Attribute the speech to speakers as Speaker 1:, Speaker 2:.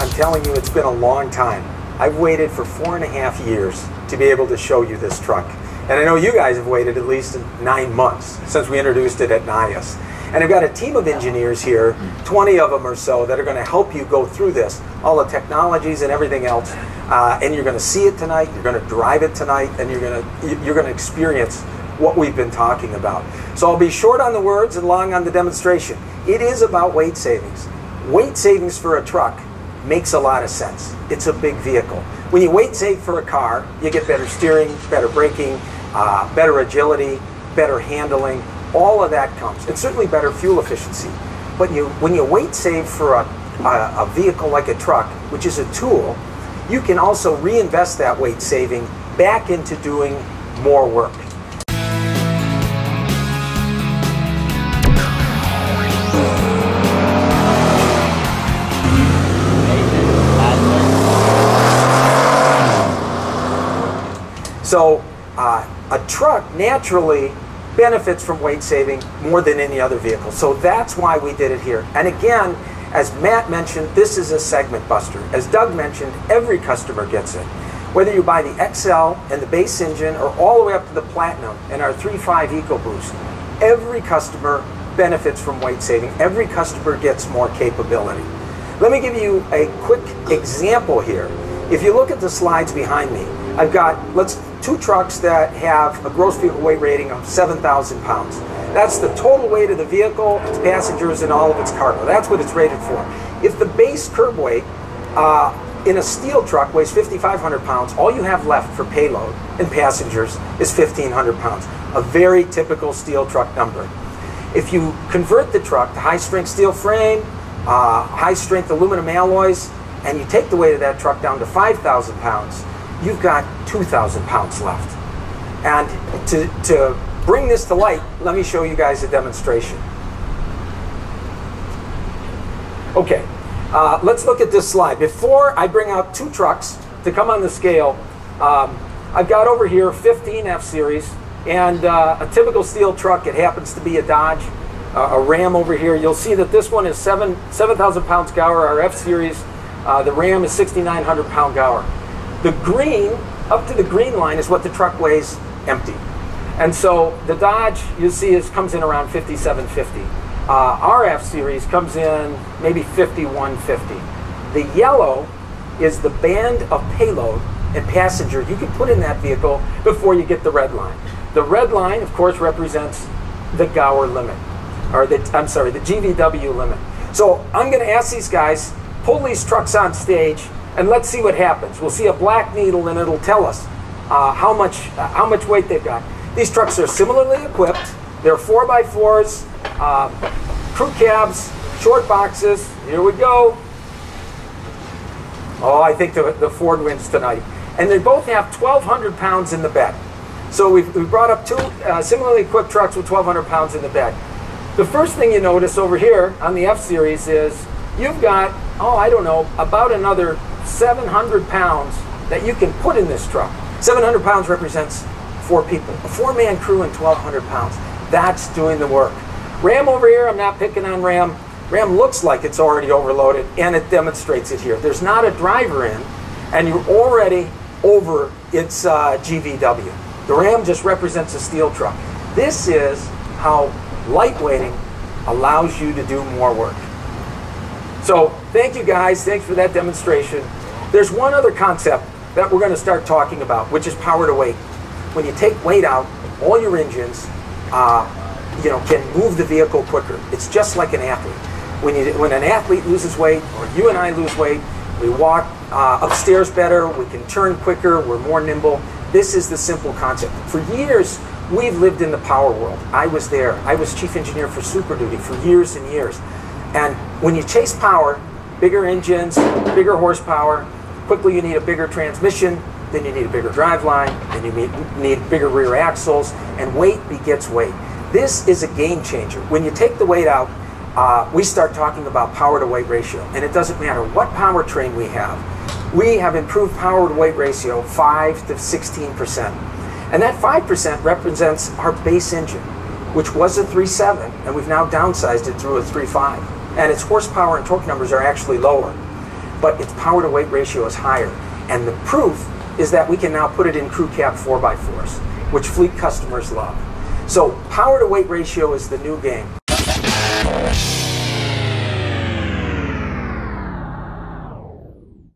Speaker 1: I'm telling you, it's been a long time. I've waited for four and a half years to be able to show you this truck. And I know you guys have waited at least nine months since we introduced it at NIAS. And I've got a team of engineers here, 20 of them or so, that are going to help you go through this, all the technologies and everything else. Uh, and you're going to see it tonight, you're going to drive it tonight, and you're going to you're going to experience what we've been talking about. So I'll be short on the words and long on the demonstration. It is about weight savings. Weight savings for a truck makes a lot of sense. It's a big vehicle. When you weight save for a car, you get better steering, better braking, uh, better agility, better handling, all of that comes. And certainly better fuel efficiency. But you, when you weight save for a, a, a vehicle like a truck, which is a tool, you can also reinvest that weight saving back into doing more work. So uh, a truck naturally benefits from weight saving more than any other vehicle. So that's why we did it here. And again, as Matt mentioned, this is a segment buster. As Doug mentioned, every customer gets it. Whether you buy the XL and the base engine or all the way up to the Platinum and our 3.5 EcoBoost, every customer benefits from weight saving. Every customer gets more capability. Let me give you a quick example here. If you look at the slides behind me, I've got let's two trucks that have a gross vehicle weight rating of 7,000 pounds. That's the total weight of the vehicle, its passengers, and all of its cargo. That's what it's rated for. If the base curb weight uh, in a steel truck weighs 5,500 pounds, all you have left for payload and passengers is 1,500 pounds. A very typical steel truck number. If you convert the truck to high strength steel frame, uh, high strength aluminum alloys, and you take the weight of that truck down to 5,000 pounds, you've got 2,000 pounds left. And to, to bring this to light, let me show you guys a demonstration. Okay, uh, let's look at this slide. Before I bring out two trucks to come on the scale, um, I've got over here 15 F-Series and uh, a typical steel truck. It happens to be a Dodge, uh, a Ram over here. You'll see that this one is 7 7,000 pounds Gower, our F-Series. Uh, the Ram is 6,900 pound Gower. The green, up to the green line, is what the truck weighs empty. And so the Dodge, you see, is, comes in around 5750. Uh, our F-Series comes in maybe 5150. The yellow is the band of payload and passenger you can put in that vehicle before you get the red line. The red line, of course, represents the Gower limit, or the, I'm sorry, the GVW limit. So I'm going to ask these guys, pull these trucks on stage, and let's see what happens. We'll see a black needle, and it'll tell us uh, how much uh, how much weight they've got. These trucks are similarly equipped. They're 4x4s, uh, crew cabs, short boxes. Here we go. Oh, I think the, the Ford wins tonight. And they both have 1,200 pounds in the bed. So we've, we've brought up two uh, similarly equipped trucks with 1,200 pounds in the bed. The first thing you notice over here on the F-Series is you've got, oh, I don't know, about another 700 pounds that you can put in this truck. 700 pounds represents four people, a four-man crew and 1,200 pounds. That's doing the work. Ram over here, I'm not picking on Ram. Ram looks like it's already overloaded, and it demonstrates it here. There's not a driver in, and you're already over its uh, GVW. The Ram just represents a steel truck. This is how lightweighting allows you to do more work. So thank you guys. Thanks for that demonstration. There's one other concept that we're going to start talking about, which is power to weight. When you take weight out, all your engines, uh, you know, can move the vehicle quicker. It's just like an athlete. When you when an athlete loses weight, or you and I lose weight, we walk uh, upstairs better. We can turn quicker. We're more nimble. This is the simple concept. For years, we've lived in the power world. I was there. I was chief engineer for Super Duty for years and years. And when you chase power, bigger engines, bigger horsepower, quickly you need a bigger transmission, then you need a bigger drive line, then you need, bigger rear axles, and weight begets weight. This is a game changer. When you take the weight out, uh, we start talking about power to weight ratio. And it doesn't matter what powertrain we have. We have improved power to weight ratio 5 to 16%. And that 5% represents our base engine, which was a 3.7, and we've now downsized it through a 3.5 and its horsepower and torque numbers are actually lower. but its power to weight ratio is higher. And the proof is that we can now put it in crew cab 4x4s, which fleet customers love. So power to weight ratio is the new game.